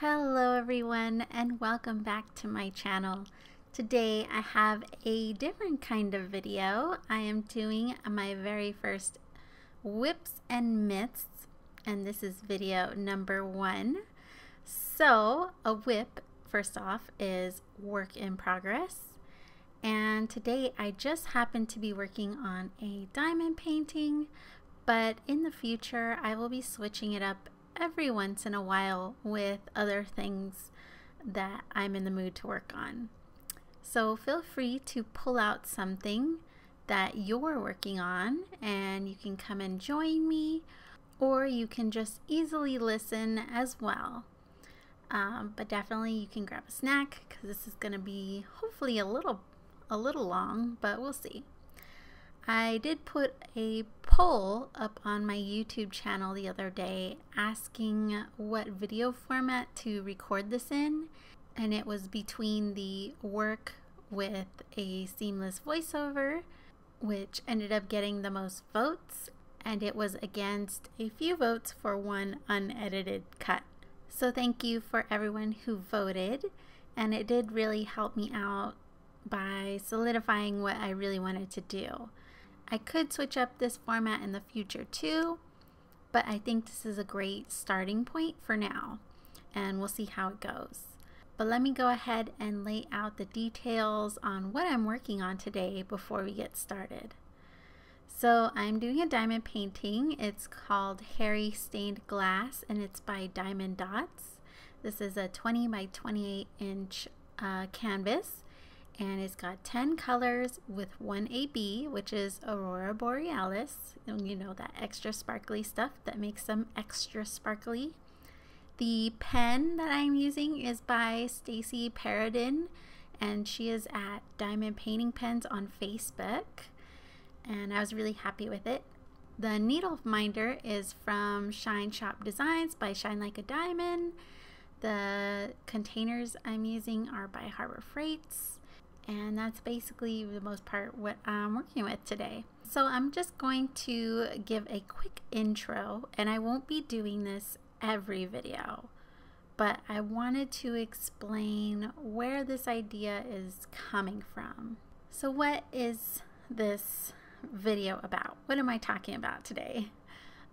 Hello everyone and welcome back to my channel. Today I have a different kind of video. I am doing my very first WIPs and myths and this is video number one. So a WIP first off is work in progress and today I just happen to be working on a diamond painting but in the future I will be switching it up every once in a while with other things that I'm in the mood to work on. So feel free to pull out something that you're working on and you can come and join me or you can just easily listen as well. Um, but definitely you can grab a snack because this is going to be hopefully a little a little long, but we'll see. I did put a poll up on my YouTube channel the other day asking what video format to record this in, and it was between the work with a seamless voiceover, which ended up getting the most votes, and it was against a few votes for one unedited cut. So thank you for everyone who voted, and it did really help me out by solidifying what I really wanted to do. I could switch up this format in the future too, but I think this is a great starting point for now, and we'll see how it goes. But let me go ahead and lay out the details on what I'm working on today before we get started. So I'm doing a diamond painting. It's called Harry Stained Glass and it's by Diamond Dots. This is a 20 by 28 inch uh, canvas and it's got 10 colors with one AB, which is Aurora Borealis. and You know, that extra sparkly stuff that makes them extra sparkly. The pen that I'm using is by Stacy Perrodin, and she is at Diamond Painting Pens on Facebook, and I was really happy with it. The needle minder is from Shine Shop Designs by Shine Like a Diamond. The containers I'm using are by Harbor Freights and that's basically the most part what I'm working with today. So I'm just going to give a quick intro and I won't be doing this every video but I wanted to explain where this idea is coming from. So what is this video about? What am I talking about today?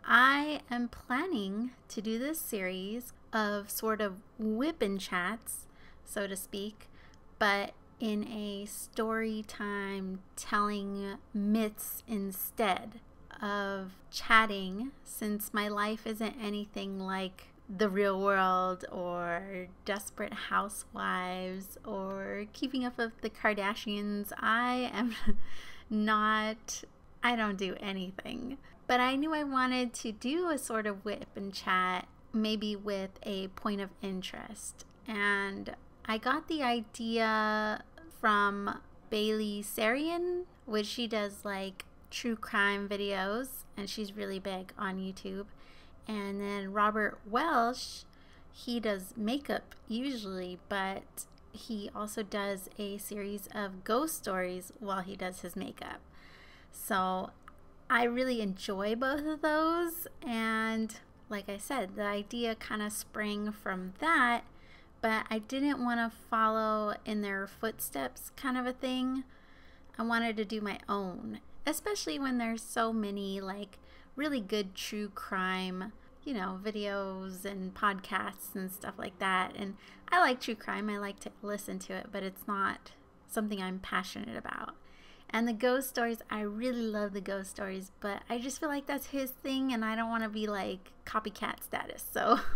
I am planning to do this series of sort of whipping chats, so to speak, but in a story time telling myths instead of chatting since my life isn't anything like the real world or desperate housewives or keeping up with the Kardashians. I am not, I don't do anything. But I knew I wanted to do a sort of WIP and chat, maybe with a point of interest. And I got the idea from Bailey Sarian, which she does like true crime videos, and she's really big on YouTube. And then Robert Welsh, he does makeup usually, but he also does a series of ghost stories while he does his makeup. So I really enjoy both of those, and like I said, the idea kind of sprang from that but I didn't want to follow in their footsteps kind of a thing. I wanted to do my own, especially when there's so many like really good true crime, you know, videos and podcasts and stuff like that. And I like true crime, I like to listen to it, but it's not something I'm passionate about. And the ghost stories, I really love the ghost stories, but I just feel like that's his thing and I don't want to be like copycat status. So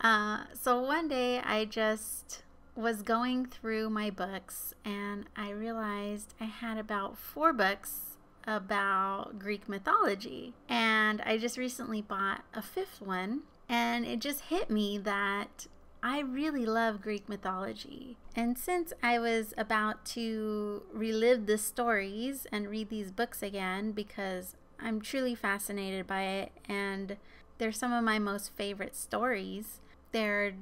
Uh, so one day I just was going through my books and I realized I had about four books about Greek mythology. And I just recently bought a fifth one and it just hit me that I really love Greek mythology. And since I was about to relive the stories and read these books again because I'm truly fascinated by it and they're some of my most favorite stories, there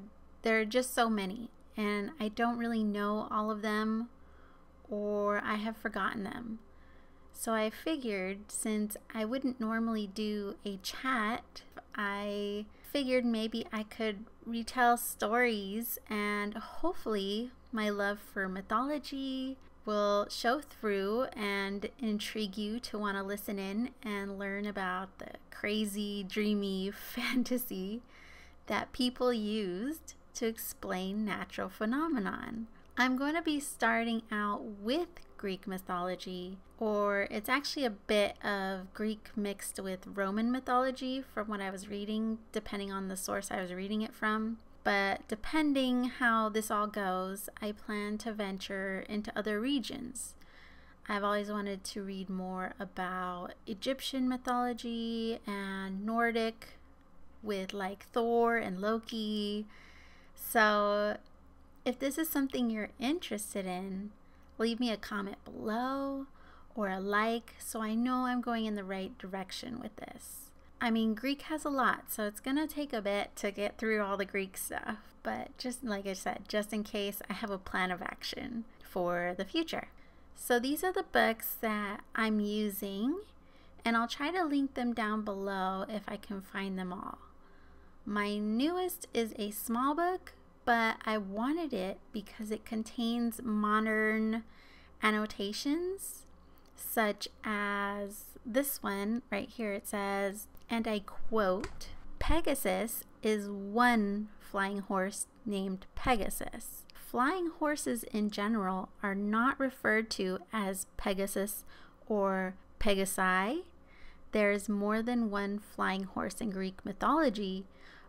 there are just so many and I don't really know all of them or I have forgotten them. So I figured since I wouldn't normally do a chat, I figured maybe I could retell stories and hopefully my love for mythology will show through and intrigue you to want to listen in and learn about the crazy, dreamy fantasy that people used to explain natural phenomenon. I'm going to be starting out with Greek mythology, or it's actually a bit of Greek mixed with Roman mythology from what I was reading, depending on the source I was reading it from. But depending how this all goes, I plan to venture into other regions. I've always wanted to read more about Egyptian mythology and Nordic with like Thor and Loki. So, if this is something you're interested in, leave me a comment below or a like so I know I'm going in the right direction with this. I mean, Greek has a lot, so it's going to take a bit to get through all the Greek stuff. But just like I said, just in case, I have a plan of action for the future. So these are the books that I'm using, and I'll try to link them down below if I can find them all. My newest is a small book, but I wanted it because it contains modern annotations, such as this one right here. It says, and I quote, Pegasus is one flying horse named Pegasus. Flying horses in general are not referred to as Pegasus or Pegasi. There is more than one flying horse in Greek mythology,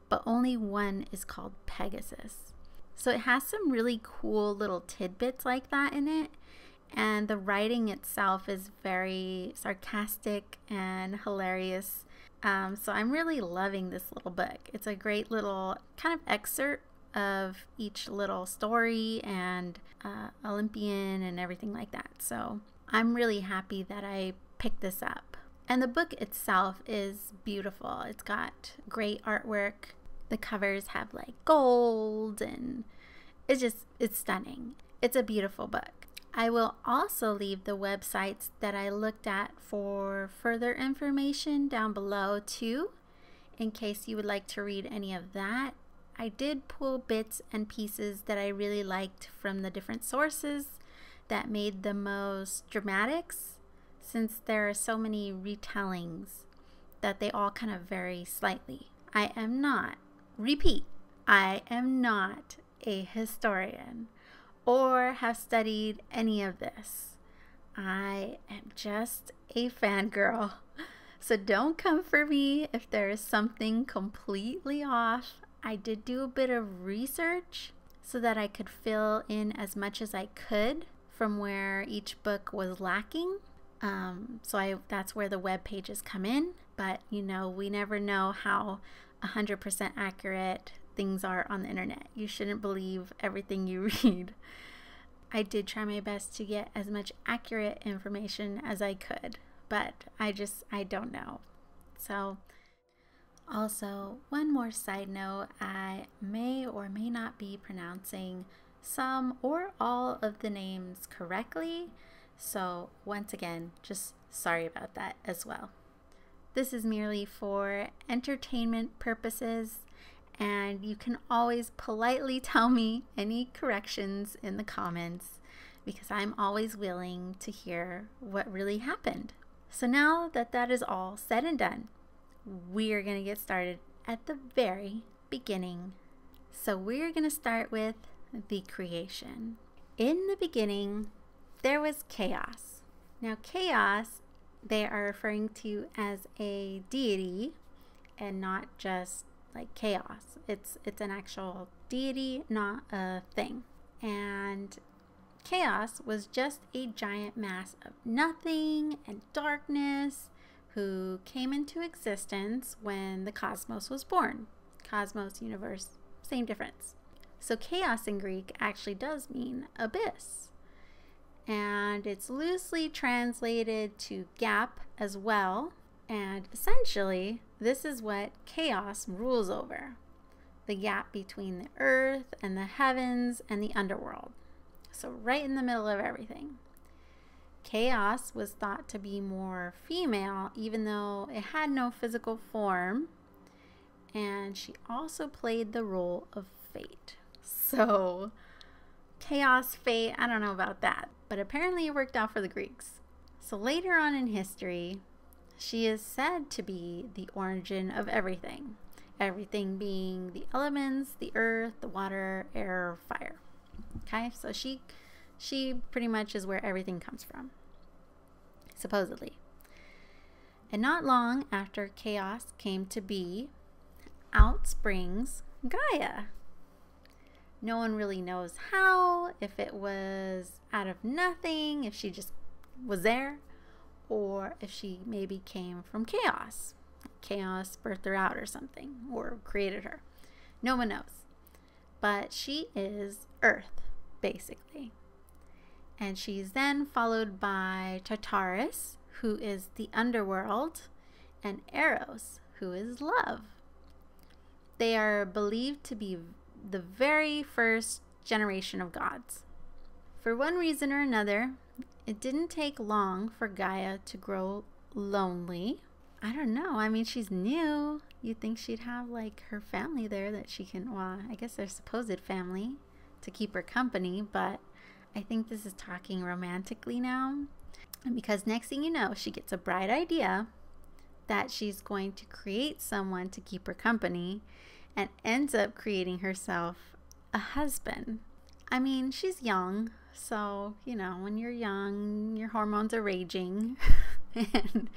but only one is called Pegasus. So it has some really cool little tidbits like that in it. And the writing itself is very sarcastic and hilarious. Um, so I'm really loving this little book. It's a great little kind of excerpt of each little story and uh, Olympian and everything like that. So I'm really happy that I picked this up. And the book itself is beautiful. It's got great artwork. The covers have like gold and it's just, it's stunning. It's a beautiful book. I will also leave the websites that I looked at for further information down below too, in case you would like to read any of that. I did pull bits and pieces that I really liked from the different sources that made the most dramatics, since there are so many retellings that they all kind of vary slightly. I am not, repeat, I am not a historian or have studied any of this. I am just a fangirl. So don't come for me if there is something completely off. I did do a bit of research so that I could fill in as much as I could from where each book was lacking. Um, so I that's where the web pages come in. But you know, we never know how 100% accurate things are on the internet. You shouldn't believe everything you read. I did try my best to get as much accurate information as I could, but I just, I don't know. So, also, one more side note I may or may not be pronouncing some or all of the names correctly. So, once again, just sorry about that as well. This is merely for entertainment purposes and you can always politely tell me any corrections in the comments because I'm always willing to hear what really happened. So now that that is all said and done, we are going to get started at the very beginning. So we're going to start with the creation. In the beginning, there was chaos. Now, chaos they are referring to as a deity and not just like chaos. It's it's an actual deity, not a thing. And chaos was just a giant mass of nothing and darkness who came into existence when the cosmos was born. Cosmos, universe, same difference. So chaos in Greek actually does mean abyss. And it's loosely translated to gap as well. And essentially, this is what chaos rules over the gap between the earth and the heavens and the underworld. So, right in the middle of everything. Chaos was thought to be more female, even though it had no physical form. and she also played the role of fate. So, chaos, fate, I don't know about that, but apparently it worked out for the Greeks. So, later on in history, she is said to be the origin of everything. Everything being the elements, the earth, the water, air, fire. Okay, so she she pretty much is where everything comes from. Supposedly. And not long after chaos came to be, out springs Gaia. No one really knows how, if it was out of nothing, if she just was there, or if she maybe came from chaos. Chaos birthed her out or something, or created her. No one knows. But she is Earth, basically. And she's then followed by Tartarus, who is the underworld, and Eros, who is love. They are believed to be the very first generation of gods. For one reason or another, it didn't take long for Gaia to grow lonely. I don't know. I mean, she's new. You'd think she'd have like her family there that she can, well, I guess their supposed family to keep her company, but I think this is talking romantically now. And because next thing you know, she gets a bright idea that she's going to create someone to keep her company and ends up creating herself a husband. I mean, she's young, so, you know, when you're young, your hormones are raging. and,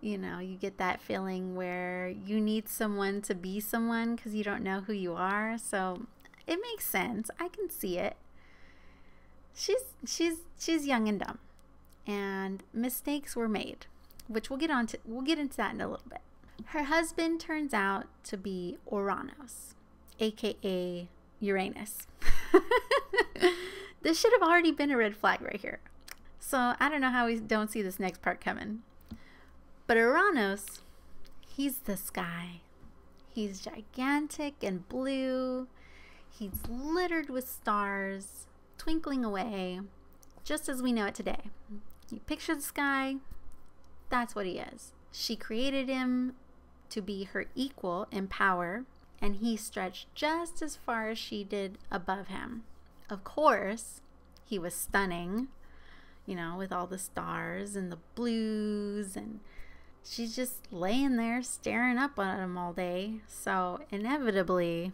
you know, you get that feeling where you need someone to be someone because you don't know who you are. So it makes sense. I can see it. She's she's she's young and dumb. And mistakes were made, which we'll get on to we'll get into that in a little bit. Her husband turns out to be Ouranos, aka Uranus. this should have already been a red flag right here. So I don't know how we don't see this next part coming. But Ouranos, he's the sky. He's gigantic and blue. He's littered with stars, twinkling away, just as we know it today. You picture the sky, that's what he is. She created him to be her equal in power, and he stretched just as far as she did above him. Of course, he was stunning, you know, with all the stars and the blues and she's just laying there staring up at him all day. So, inevitably,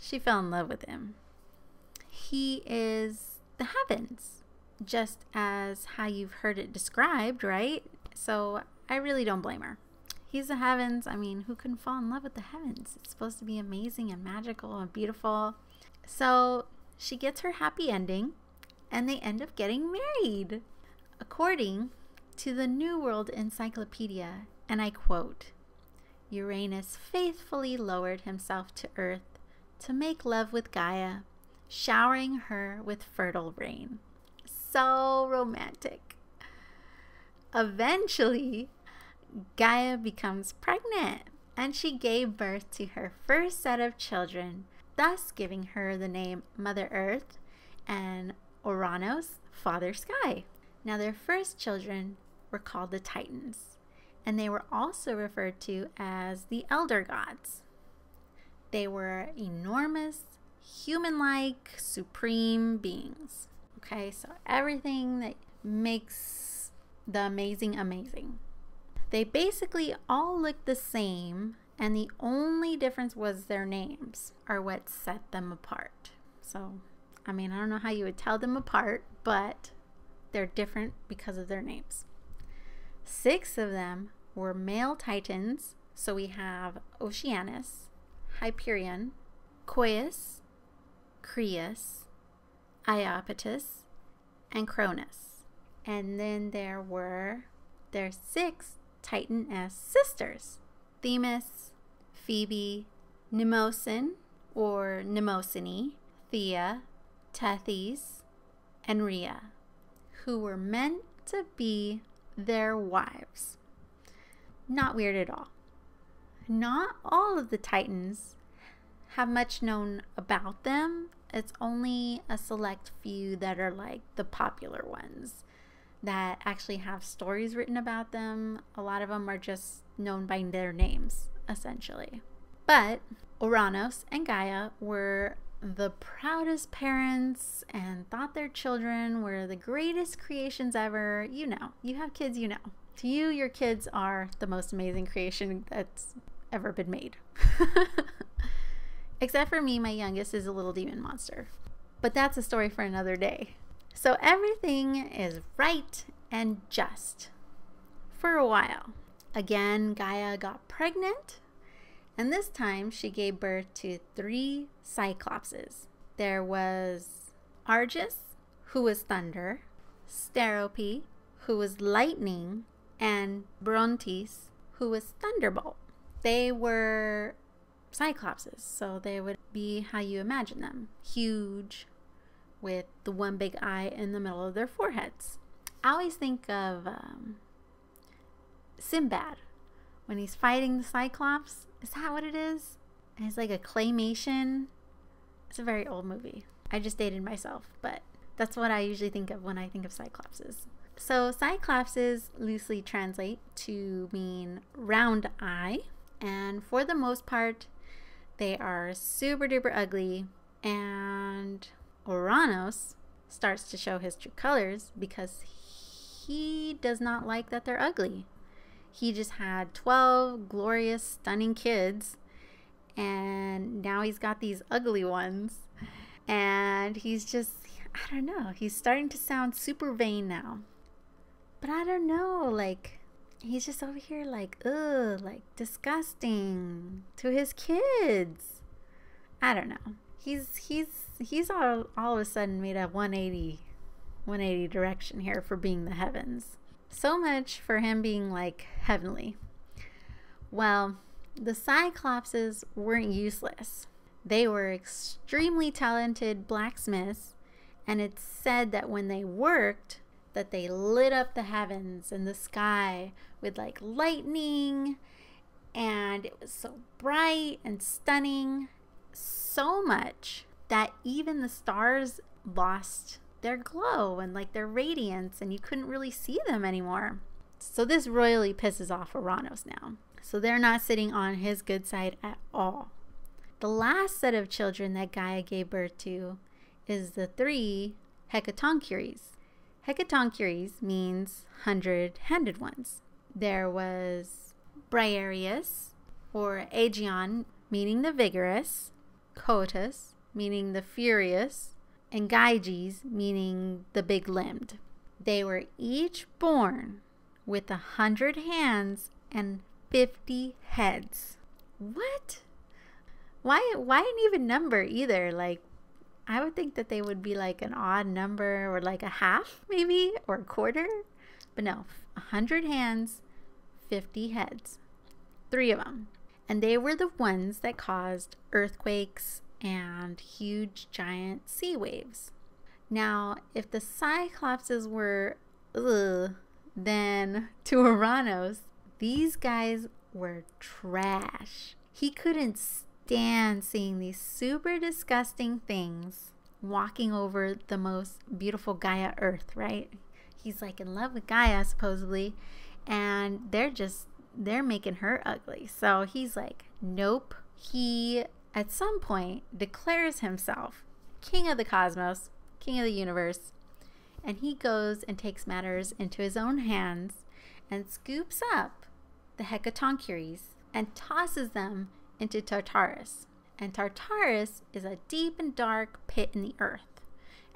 she fell in love with him. He is the heavens, just as how you've heard it described, right? So, I really don't blame her. He's the heavens. I mean, who can fall in love with the heavens? It's supposed to be amazing and magical and beautiful. So, she gets her happy ending and they end up getting married. According to the New World Encyclopedia, and I quote Uranus faithfully lowered himself to earth to make love with Gaia, showering her with fertile rain. So romantic. Eventually, Gaia becomes pregnant and she gave birth to her first set of children thus giving her the name Mother Earth and Ouranos, Father Sky. Now, their first children were called the Titans, and they were also referred to as the Elder Gods. They were enormous, human like, supreme beings. Okay, so everything that makes the amazing amazing. They basically all look the same and the only difference was their names are what set them apart. So, I mean, I don't know how you would tell them apart, but they're different because of their names. Six of them were male titans. So we have Oceanus, Hyperion, Coeus, Crius, Iapetus, and Cronus. And then there were their six Titaness sisters Themis, Phoebe, Mnemosyne or Mnemosyne, Thea, Tethys, and Rhea, who were meant to be their wives. Not weird at all. Not all of the Titans have much known about them. It's only a select few that are like the popular ones that actually have stories written about them. A lot of them are just known by their names essentially. But Ouranos and Gaia were the proudest parents and thought their children were the greatest creations ever. You know, you have kids, you know. To you, your kids are the most amazing creation that's ever been made. Except for me, my youngest is a little demon monster. But that's a story for another day. So everything is right and just for a while. Again, Gaia got pregnant, and this time she gave birth to three cyclopses. There was Arges, who was thunder, Sterope, who was lightning, and Brontes, who was thunderbolt. They were cyclopses, so they would be how you imagine them huge, with the one big eye in the middle of their foreheads. I always think of um, Sinbad when he's fighting the Cyclops. Is that what it is? And it's like a claymation. It's a very old movie. I just dated myself, but that's what I usually think of when I think of Cyclopses. So, Cyclopses loosely translate to mean round eye, and for the most part, they are super duper ugly. And Ouranos starts to show his true colors because he does not like that they're ugly. He just had 12 glorious, stunning kids, and now he's got these ugly ones. And he's just, I don't know, he's starting to sound super vain now. But I don't know, like, he's just over here, like, ugh, like, disgusting to his kids. I don't know. He's, he's, he's all, all of a sudden made a 180 180 direction here for being the heavens. So much for him being like heavenly. Well, the Cyclopses weren't useless. They were extremely talented blacksmiths, and it's said that when they worked, that they lit up the heavens and the sky with like lightning, and it was so bright and stunning, so much that even the stars lost their glow and like their radiance, and you couldn't really see them anymore. So this royally pisses off Ouranos now. So they're not sitting on his good side at all. The last set of children that Gaia gave birth to is the three Hecatonchires. Hecatonchires means hundred handed ones. There was Briareus, or Aegon, meaning the vigorous, Cottus, meaning the furious, and Gyges, meaning the big limbed. They were each born with a hundred hands and fifty heads. What? Why why an even number either? Like I would think that they would be like an odd number or like a half maybe or a quarter. But no, a hundred hands, fifty heads. Three of them. And they were the ones that caused earthquakes and huge giant sea waves. Now, if the Cyclopses were ugh, then to Ouranos, these guys were trash. He couldn't stand seeing these super disgusting things walking over the most beautiful Gaia Earth, right? He's like in love with Gaia, supposedly, and they're just, they're making her ugly. So he's like, nope. He at some point declares himself king of the cosmos, king of the universe, and he goes and takes matters into his own hands and scoops up the Hecatonchires and tosses them into Tartarus. And Tartarus is a deep and dark pit in the earth.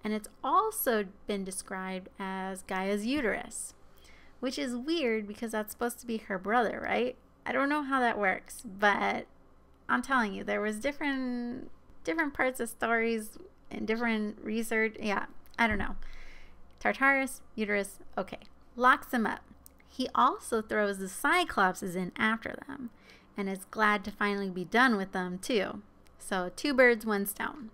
And it's also been described as Gaia's uterus, which is weird because that's supposed to be her brother, right? I don't know how that works, but I'm telling you, there was different different parts of stories and different research. Yeah, I don't know. Tartarus, uterus, okay. Locks them up. He also throws the Cyclopses in after them and is glad to finally be done with them too. So, two birds, one stone.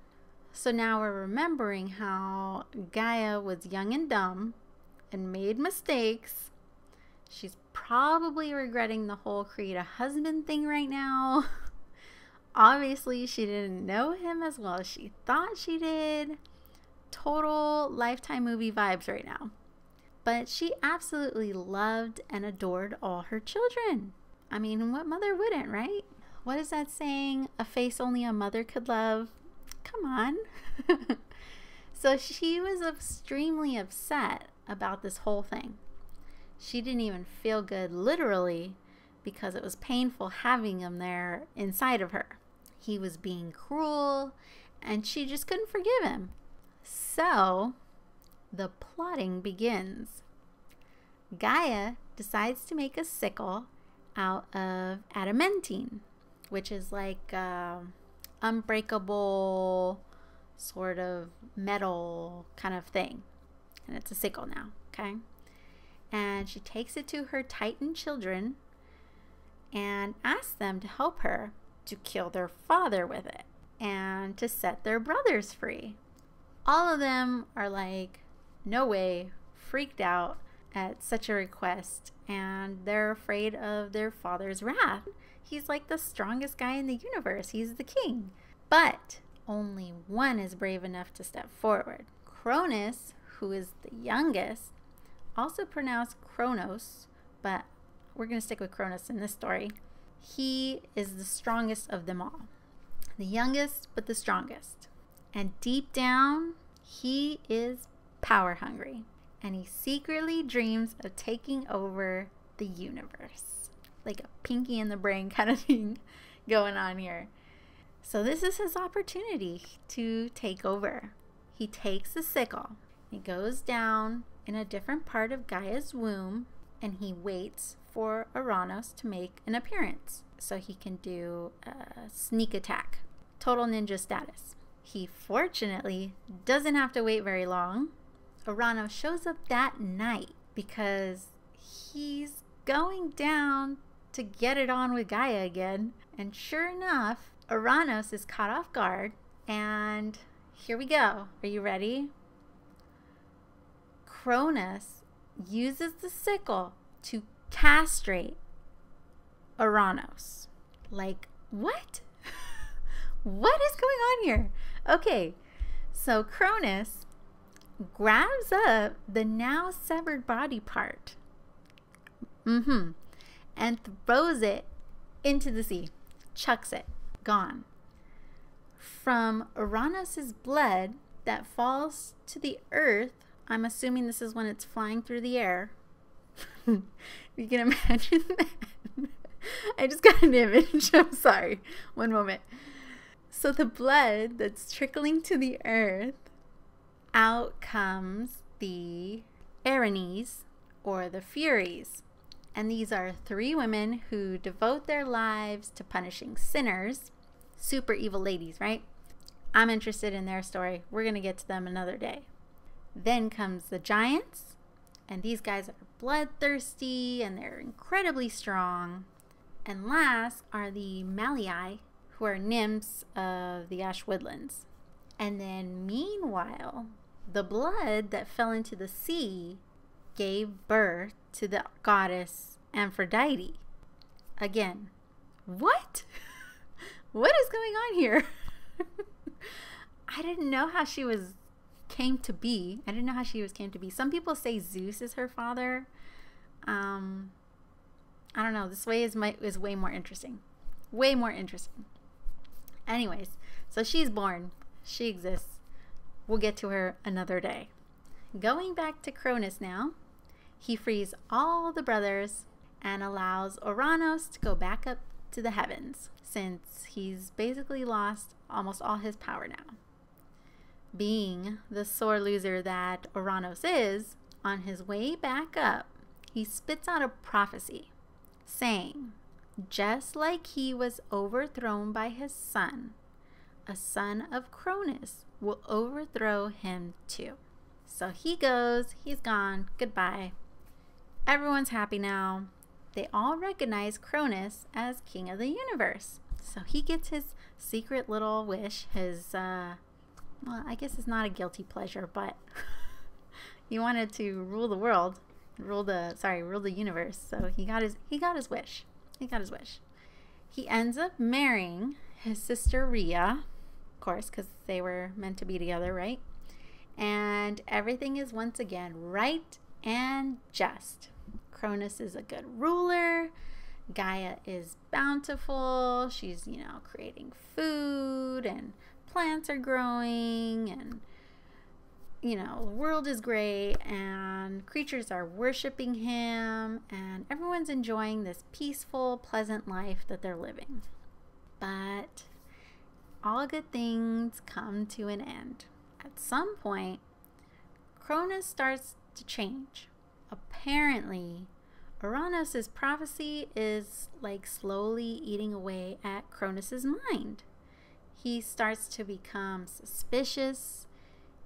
So now we're remembering how Gaia was young and dumb and made mistakes. She's probably regretting the whole create a husband thing right now. Obviously, she didn't know him as well as she thought she did. Total lifetime movie vibes right now. But she absolutely loved and adored all her children. I mean, what mother wouldn't, right? what is that saying? A face only a mother could love. Come on. so she was extremely upset about this whole thing. She didn't even feel good, literally, because it was painful having him there inside of her. He was being cruel, and she just couldn't forgive him. So the plotting begins. Gaia decides to make a sickle out of adamantine, which is like uh, unbreakable sort of metal kind of thing. And it's a sickle now, okay? And she takes it to her Titan children and asks them to help her to kill their father with it and to set their brothers free. All of them are like, no way, freaked out at such a request, and they're afraid of their father's wrath. He's like the strongest guy in the universe, he's the king. But only one is brave enough to step forward. Cronus, who is the youngest, also pronounced Kronos, but we're going to stick with Cronus in this story. He is the strongest of them all. The youngest, but the strongest. And deep down, he is power hungry and he secretly dreams of taking over the universe. Like a Pinky and the Brain kind of thing going on here. So, this is his opportunity to take over. He takes the sickle, he goes down in a different part of Gaia's womb, and he waits for Ouranos to make an appearance so he can do a sneak attack. Total ninja status. He fortunately doesn't have to wait very long Ouranos shows up that night because he's going down to get it on with Gaia again. And sure enough, Ouranos is caught off guard. And here we go. Are you ready? Cronus uses the sickle to castrate Ouranos. Like, what? what is going on here? Okay, so Cronus grabs up the now severed body part. Mm-hmm. And throws it into the sea. Chucks it. Gone. From Ouranos' blood that falls to the earth, I'm assuming this is when it's flying through the air. you can imagine that. I just got an image. I'm sorry. One moment. So the blood that's trickling to the earth out comes the Erinyes or the Furies. And these are three women who devote their lives to punishing sinners. Super evil ladies, right? I'm interested in their story. We're going to get to them another day. Then comes the giants, and these guys are bloodthirsty and they're incredibly strong. And last are the Meliae, who are nymphs of the Ash Woodlands. And then, meanwhile, the blood that fell into the sea gave birth to the goddess Aphrodite. Again, what? what is going on here? I didn't know how she was came to be. I didn't know how she was came to be. Some people say Zeus is her father. Um, I don't know. This way is my is way more interesting. Way more interesting. Anyways, so she's born. She exists. We'll get to her another day. Going back to Cronus now, he frees all the brothers and allows Ouranos to go back up to the heavens since he's basically lost almost all his power now. Being the sore loser that Ouranos is, on his way back up, he spits out a prophecy saying, just like he was overthrown by his son, a son of Cronus will overthrow him too. So he goes, he's gone, goodbye. Everyone's happy now. They all recognize Cronus as king of the universe. So he gets his secret little wish, his, uh, well, I guess it's not a guilty pleasure, but he wanted to rule the world, rule the, sorry, rule the universe. So he got his, he got his wish. He got his wish. He ends up marrying his sister Rhea, of course, because they were meant to be together, right? And everything is once again right and just. Cronus is a good ruler. Gaia is bountiful. She's, you know, creating food and plants are growing and you know, the world is great and creatures are worshiping him and everyone's enjoying this peaceful, pleasant life that they're living. But all good things come to an end. At some point, Cronus starts to change. Apparently, Uranus's prophecy is like slowly eating away at Cronus's mind. He starts to become suspicious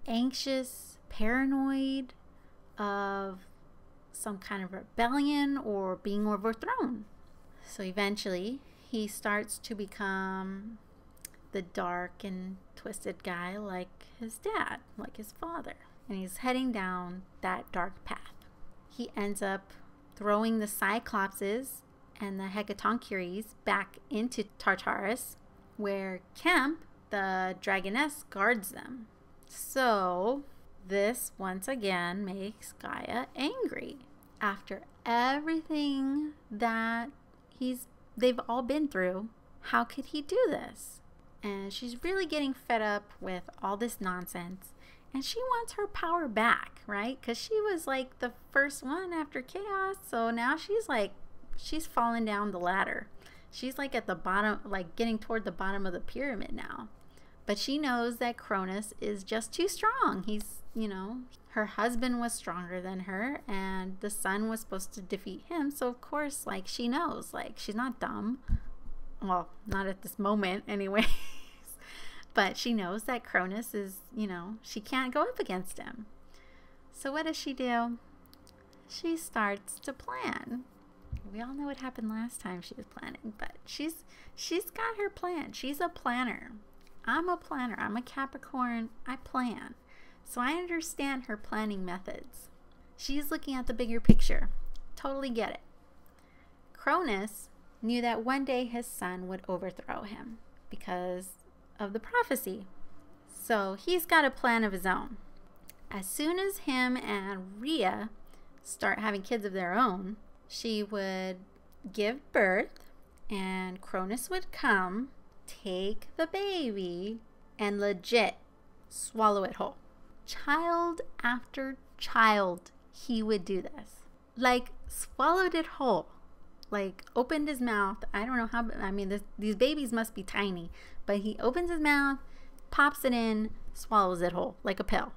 anxious, paranoid of some kind of rebellion or being overthrown. So eventually, he starts to become the dark and twisted guy like his dad, like his father. And he's heading down that dark path. He ends up throwing the Cyclopses and the Hecatonchires back into Tartarus, where Campe, the dragoness, guards them. So, this once again makes Gaia angry. After everything that he's they've all been through, how could he do this? And she's really getting fed up with all this nonsense and she wants her power back, right? Cuz she was like the first one after chaos, so now she's like she's falling down the ladder. She's like at the bottom like getting toward the bottom of the pyramid now. But she knows that Cronus is just too strong. He's, you know, her husband was stronger than her and the son was supposed to defeat him. So, of course, like, she knows. Like, she's not dumb. Well, not at this moment, anyways. but she knows that Cronus is, you know, she can't go up against him. So, what does she do? She starts to plan. We all know what happened last time she was planning, but she's she's got her plan. She's a planner. I'm a planner. I'm a Capricorn. I plan. So I understand her planning methods. She's looking at the bigger picture. Totally get it. Cronus knew that one day his son would overthrow him because of the prophecy. So he's got a plan of his own. As soon as him and Rhea start having kids of their own, she would give birth and Cronus would come take the baby and legit swallow it whole. Child after child, he would do this. Like, swallowed it whole. Like, opened his mouth. I don't know how, I mean, this, these babies must be tiny, but he opens his mouth, pops it in, swallows it whole, like a pill.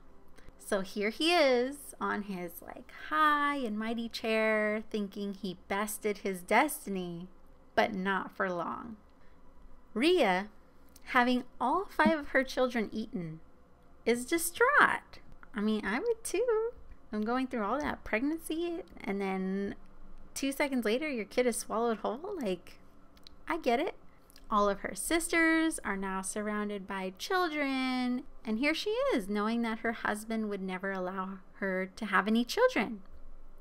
So here he is on his like high and mighty chair, thinking he bested his destiny, but not for long. Rhea, having all five of her children eaten, is distraught. I mean, I would too. I'm going through all that pregnancy, and then two seconds later, your kid is swallowed whole. Like, I get it. All of her sisters are now surrounded by children, and here she is, knowing that her husband would never allow her to have any children.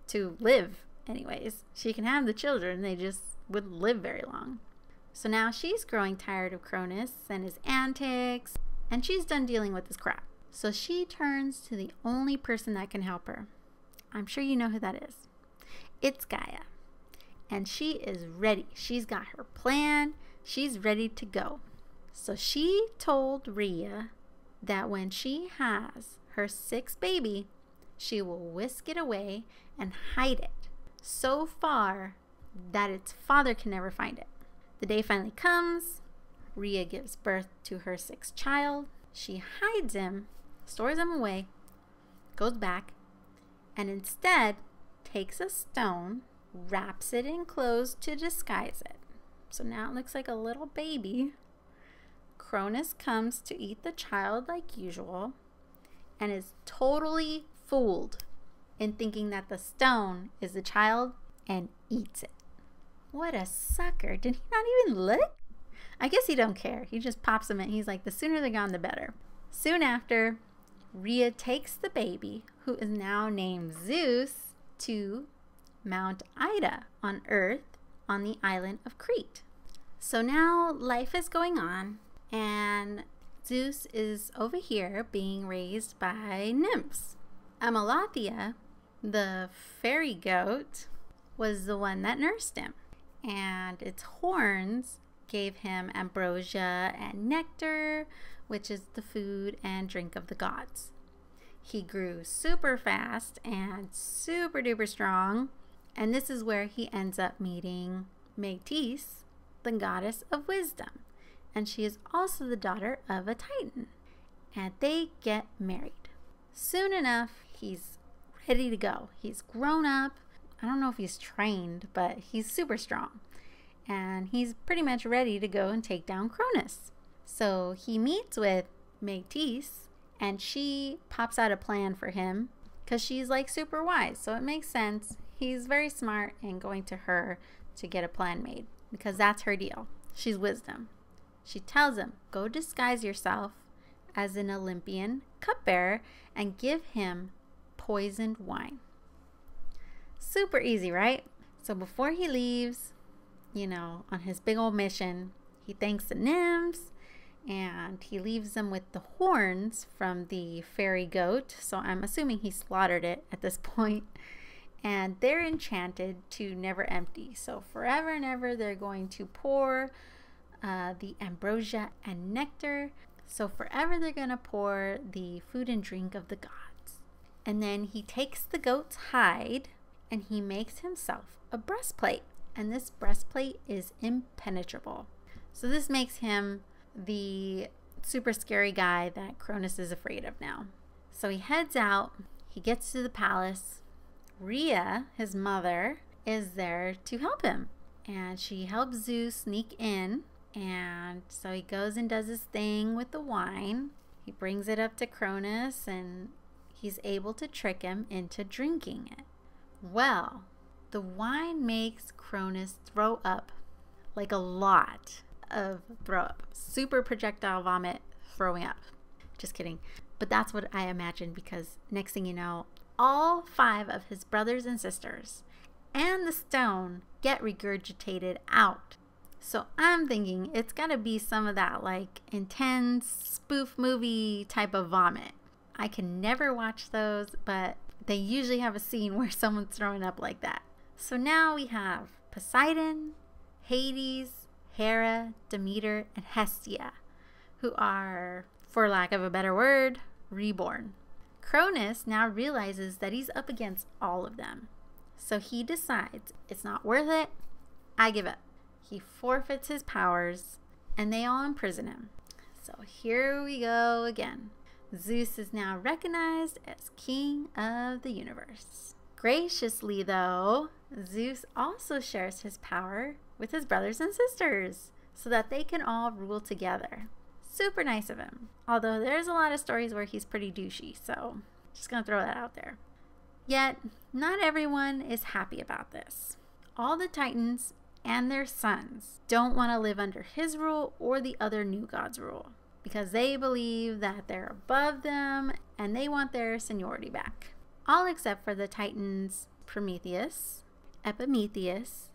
To live, anyways. She can have the children, they just wouldn't live very long. So now she's growing tired of Cronus and his antics, and she's done dealing with this crap. So she turns to the only person that can help her. I'm sure you know who that is. It's Gaia. And she is ready. She's got her plan. She's ready to go. So she told Rhea that when she has her sixth baby, she will whisk it away and hide it so far that its father can never find it. The day finally comes. Rhea gives birth to her sixth child. She hides him, stores him away, goes back, and instead takes a stone, wraps it in clothes to disguise it. So now it looks like a little baby. Cronus comes to eat the child like usual and is totally fooled in thinking that the stone is the child and eats it. What a sucker. Did he not even look? I guess he don't care. He just pops them in. He's like, the sooner they're gone, the better. Soon after, Rhea takes the baby, who is now named Zeus, to Mount Ida on Earth on the island of Crete. So now life is going on, and Zeus is over here being raised by nymphs. Amalthea, the fairy goat, was the one that nursed him. and its horns gave him ambrosia and nectar, which is the food and drink of the gods. He grew super fast and super duper strong, and this is where he ends up meeting Metis, the goddess of wisdom, and she is also the daughter of a titan. And they get married. Soon enough, he's ready to go. He's grown up. I don't know if he's trained, but he's super strong. And he's pretty much ready to go and take down Cronus. So he meets with Metis, and she pops out a plan for him because she's like super wise. So it makes sense. He's very smart and going to her to get a plan made because that's her deal. She's wisdom. She tells him, Go disguise yourself as an Olympian cupbearer and give him poisoned wine. Super easy, right? So before he leaves, you know, on his big old mission, he thanks the nymphs and he leaves them with the horns from the fairy goat. So I'm assuming he slaughtered it at this point. And they're enchanted to never empty. So forever and ever, they're going to pour uh, the ambrosia and nectar. So forever, they're going to pour the food and drink of the gods. And then he takes the goat's hide and he makes himself a breastplate. And this breastplate is impenetrable. So this makes him the super scary guy that Cronus is afraid of now. So he heads out, he gets to the palace. Rhea, his mother, is there to help him. And she helps Zeus sneak in. And so he goes and does his thing with the wine. He brings it up to Cronus and he's able to trick him into drinking it. Well, the wine makes Cronus throw up like a lot of throw up. Super projectile vomit, throwing up. Just kidding. But that's what I imagine because next thing you know, all five of his brothers and sisters and the stone get regurgitated out. So I'm thinking it's got to be some of that like intense spoof movie type of vomit. I can never watch those, but they usually have a scene where someone's throwing up like that. So now we have Poseidon, Hades, Hera, Demeter, and Hestia, who are, for lack of a better word, reborn. Cronus now realizes that he's up against all of them. So he decides it's not worth it. I give up. He forfeits his powers and they all imprison him. So here we go again. Zeus is now recognized as king of the universe. Graciously, though, Zeus also shares his power with his brothers and sisters so that they can all rule together. Super nice of him. Although there's a lot of stories where he's pretty douchey, so just gonna throw that out there. Yet, not everyone is happy about this. All the Titans and their sons don't want to live under his rule or the other new gods' rule because they believe that they're above them and they want their seniority back. All except for the Titans Prometheus, Epimetheus,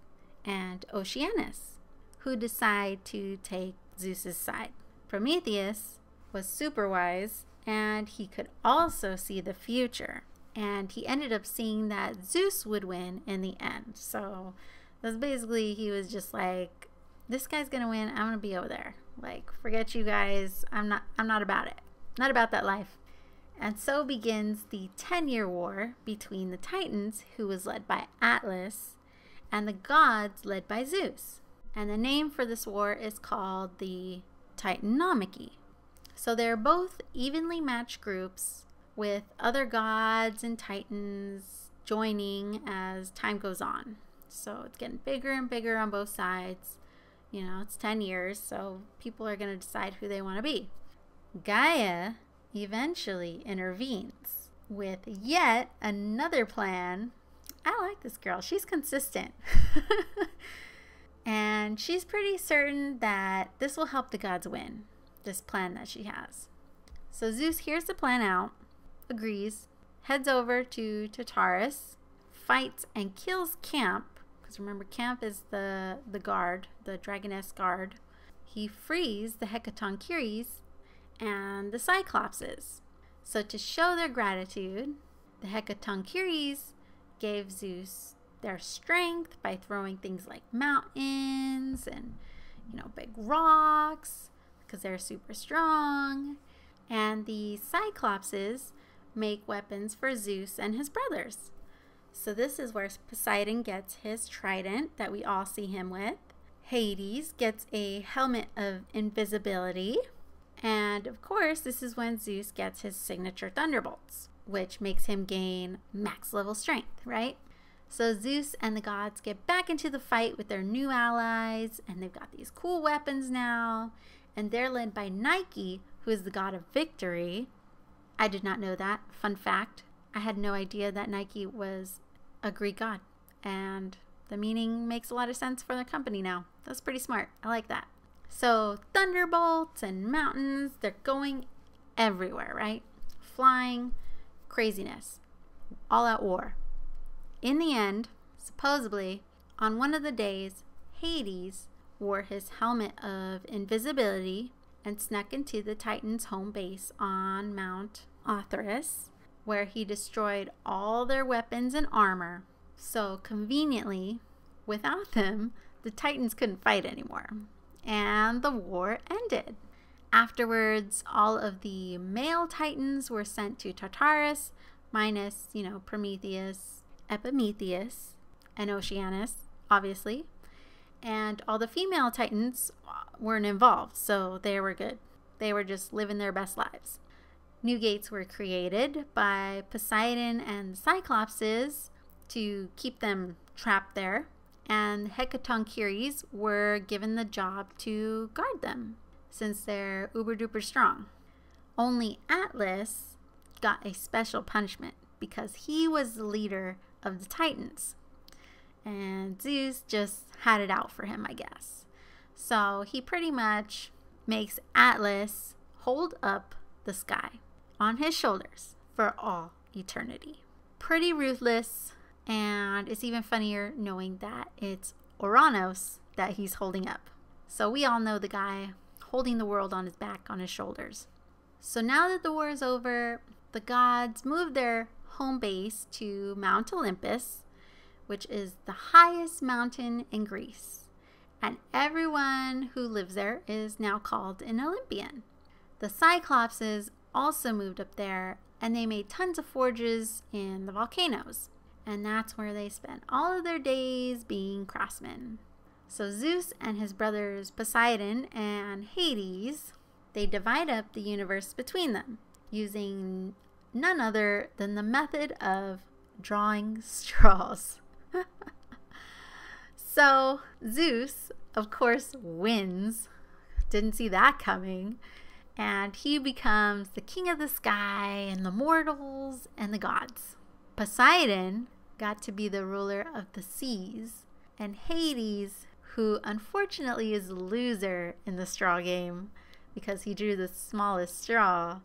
and Oceanus, who decide to take Zeus's side. Prometheus was super wise and he could also see the future. And he ended up seeing that Zeus would win in the end. So that's basically he was just like, this guy's gonna win. I'm gonna be over there. Like, forget you guys. I'm not. I'm not about it. Not about that life. And so begins the 10 year war between the Titans, who was led by Atlas, and the gods led by Zeus. And the name for this war is called the Titanomachy. So they're both evenly matched groups with other gods and titans joining as time goes on. So it's getting bigger and bigger on both sides. You know, it's 10 years, so people are going to decide who they want to be. Gaia eventually intervenes with yet another plan I like this girl. She's consistent. and she's pretty certain that this will help the gods win, this plan that she has. So Zeus hears the plan out, agrees, heads over to Tartarus, fights and kills Campe, because remember Campe is the, the guard, the dragoness guard. He frees the Hecatonchires and the Cyclopses. So to show their gratitude, the Hecatonchires gave Zeus their strength by throwing things like mountains and, you know, big rocks because they're super strong. And the Cyclopses make weapons for Zeus and his brothers. So this is where Poseidon gets his trident that we all see him with. Hades gets a helmet of invisibility. And of course, this is when Zeus gets his signature thunderbolts, which makes him gain max level strength, right? So Zeus and the gods get back into the fight with their new allies, and they've got these cool weapons now, and they're led by Nike, who is the god of victory. I did not know that. Fun fact I had no idea that Nike was a Greek god, and the meaning makes a lot of sense for the company now. That's pretty smart. I like that. So, thunderbolts and mountains, they're going everywhere, right? Flying, craziness, all out war. In the end, supposedly, on one of the days, Hades wore his helmet of invisibility and snuck into the Titans' home base on Mount Othrys, where he destroyed all their weapons and armor. So, conveniently, without them, the Titans couldn't fight anymore, and the war ended. Afterwards, all of the male Titans were sent to Tartarus, minus, you know, Prometheus Epimetheus and Oceanus, obviously. And all the female Titans weren't involved, so they were good. They were just living their best lives. New gates were created by Poseidon and the Cyclopses to keep them trapped there, and Hecatoncheires were given the job to guard them since they're uber duper strong. Only Atlas got a special punishment because he was the leader of the Titans. And Zeus just had it out for him, I guess. So he pretty much makes Atlas hold up the sky on his shoulders for all eternity. Pretty ruthless, and it's even funnier knowing that it's Ouranos that he's holding up. So we all know the guy holding the world on his back, on his shoulders. So now that the war is over, the gods move their home base to Mount Olympus, which is the highest mountain in Greece. And everyone who lives there is now called an Olympian. The Cyclopses also moved up there and they made tons of forges in the volcanoes. And that's where they spent all of their days being craftsmen. So Zeus and his brothers Poseidon and Hades, they divide up the universe between them using none other than the method of drawing straws. so Zeus, of course, wins. Didn't see that coming. And he becomes the king of the sky and the mortals and the gods. Poseidon got to be the ruler of the seas. And Hades, who unfortunately is a loser in the straw game because he drew the smallest straw,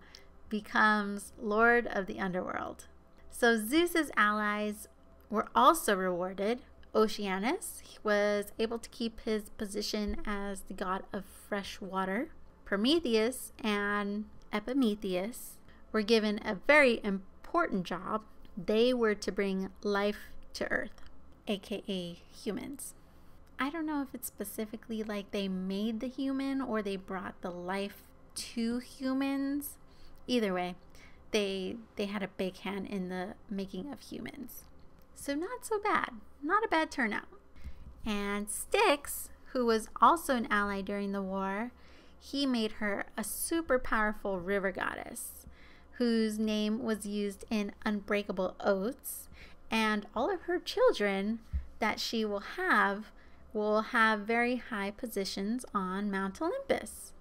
becomes Lord of the Underworld. So Zeus's allies were also rewarded. Oceanus was able to keep his position as the god of fresh water. Prometheus and Epimetheus were given a very important job. They were to bring life to Earth, aka humans. I don't know if it's specifically like they made the human or they brought the life to humans Either way, they they had a big hand in the making of humans. So not so bad. Not a bad turnout. And Styx, who was also an ally during the war, he made her a super powerful river goddess whose name was used in unbreakable oaths and all of her children that she will have will have very high positions on Mount Olympus.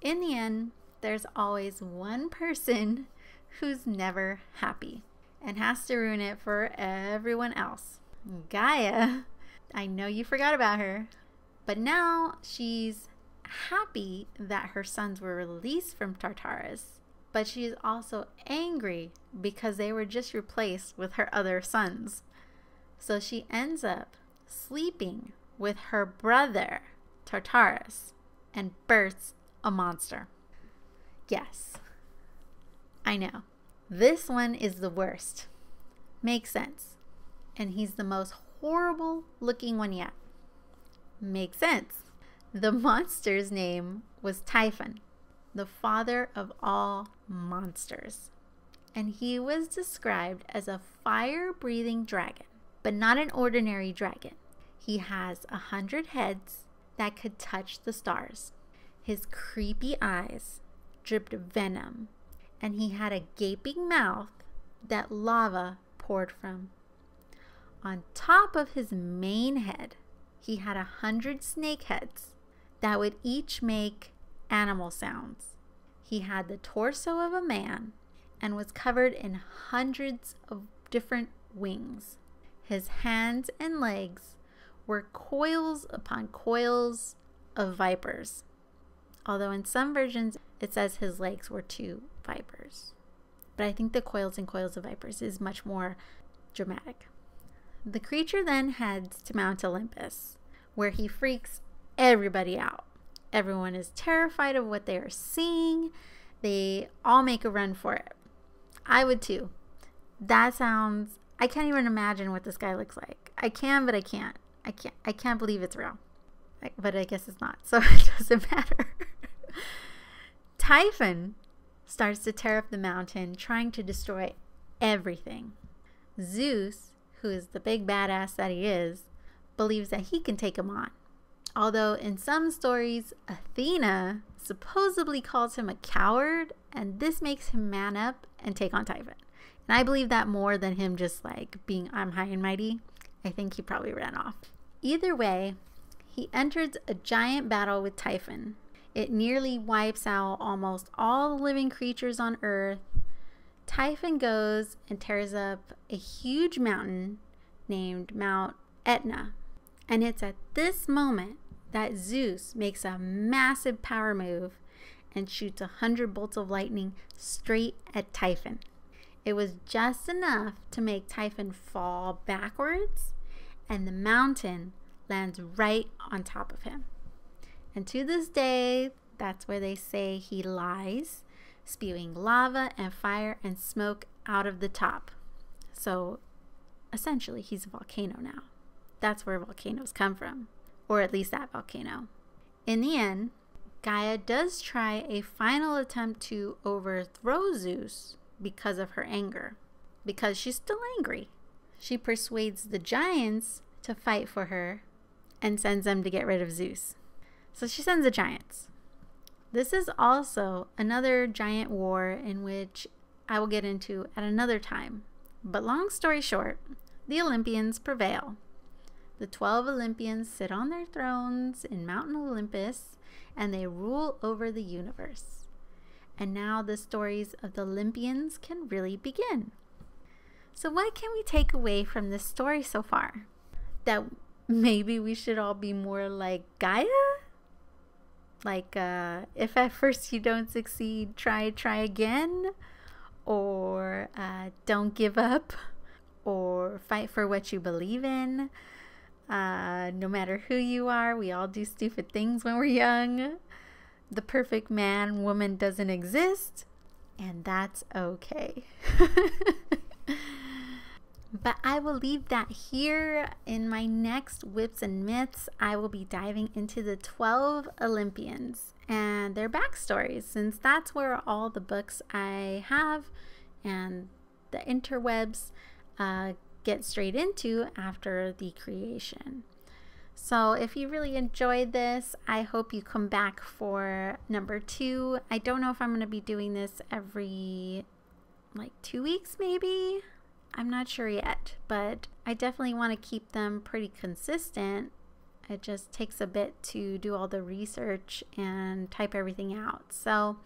In the end, there's always one person who's never happy and has to ruin it for everyone else. Gaia. I know you forgot about her, but now she's happy that her sons were released from Tartarus, but she is also angry because they were just replaced with her other sons. So she ends up sleeping with her brother, Tartarus, and births a monster. Yes. I know. This one is the worst. Makes sense. And he's the most horrible looking one yet. Makes sense. The monster's name was Typhon, the father of all monsters. And he was described as a fire breathing dragon, but not an ordinary dragon. He has a hundred heads that could touch the stars. His creepy eyes dripped venom, and he had a gaping mouth that lava poured from. On top of his main head, he had a hundred snake heads that would each make animal sounds. He had the torso of a man and was covered in hundreds of different wings. His hands and legs were coils upon coils of vipers, although in some versions it says his legs were two vipers. But I think the coils and coils of vipers is much more dramatic. The creature then heads to Mount Olympus, where he freaks everybody out. Everyone is terrified of what they are seeing. They all make a run for it. I would too. That sounds I can't even imagine what this guy looks like. I can, but I can't. I can't I can't believe it's real. But I guess it's not. So it doesn't matter. Typhon starts to tear up the mountain, trying to destroy everything. Zeus, who is the big badass that he is, believes that he can take him on. Although in some stories, Athena supposedly calls him a coward, and this makes him man up and take on Typhon. And I believe that more than him just like being I'm high and mighty. I think he probably ran off. Either way, he enters a giant battle with Typhon, it nearly wipes out almost all the living creatures on Earth. Typhon goes and tears up a huge mountain named Mount Etna. And it's at this moment that Zeus makes a massive power move and shoots a hundred bolts of lightning straight at Typhon. It was just enough to make Typhon fall backwards, and the mountain lands right on top of him. And to this day, that's where they say he lies, spewing lava and fire and smoke out of the top. So essentially, he's a volcano now. That's where volcanoes come from, or at least that volcano. In the end, Gaia does try a final attempt to overthrow Zeus because of her anger, because she's still angry. She persuades the giants to fight for her and sends them to get rid of Zeus. So she sends the giants. This is also another giant war in which I will get into at another time. But long story short, the Olympians prevail. The 12 Olympians sit on their thrones in Mountain Olympus and they rule over the universe. And now the stories of the Olympians can really begin. So, what can we take away from this story so far? That maybe we should all be more like Gaia? Like, uh, if at first you don't succeed, try, try again. Or uh, don't give up. Or fight for what you believe in. Uh, no matter who you are, we all do stupid things when we're young. The perfect man, woman doesn't exist. And that's okay. But I will leave that here. In my next WIPs and Myths, I will be diving into the 12 Olympians and their backstories, since that's where all the books I have and the interwebs uh, get straight into after the creation. So, if you really enjoyed this, I hope you come back for number two. I don't know if I'm going to be doing this every like two weeks, maybe. I'm not sure yet, but I definitely want to keep them pretty consistent. It just takes a bit to do all the research and type everything out. So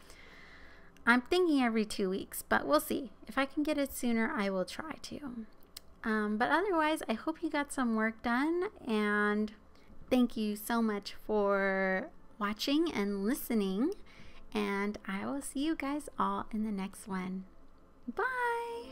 I'm thinking every two weeks, but we'll see. If I can get it sooner, I will try to. Um, but otherwise, I hope you got some work done and thank you so much for watching and listening. And I will see you guys all in the next one. Bye!